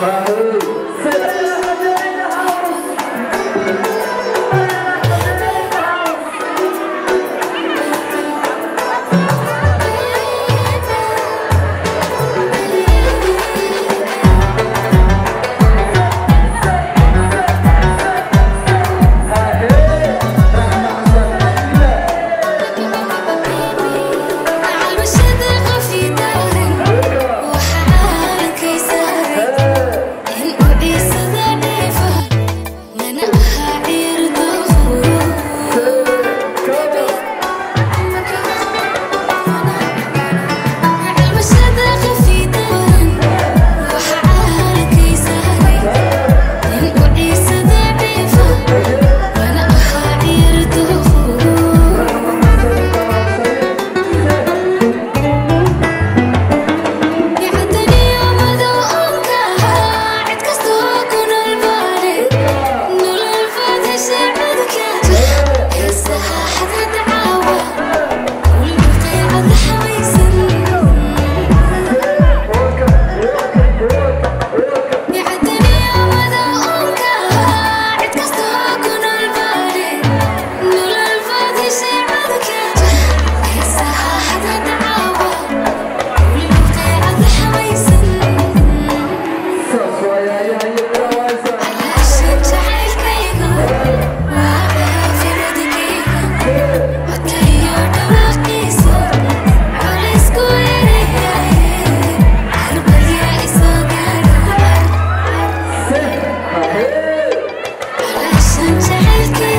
Bravo. just